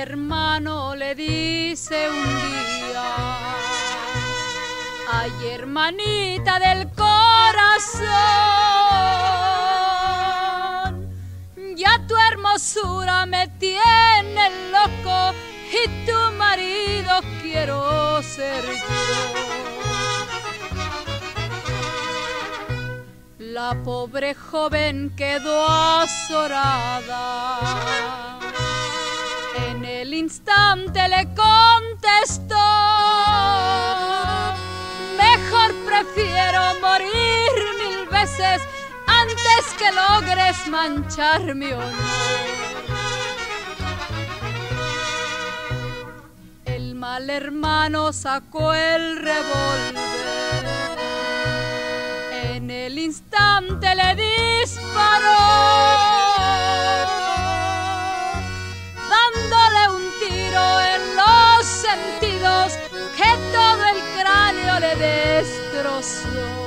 hermano le dice un día, ay hermanita del corazón, ya tu hermosura me tiene loco y tu marido quiero ser yo. La pobre joven quedó azorada. El instante le contestó, mejor prefiero morir mil veces antes que logres manchar mi honor. El mal hermano sacó el revólver en el instante le disparó, destrozó.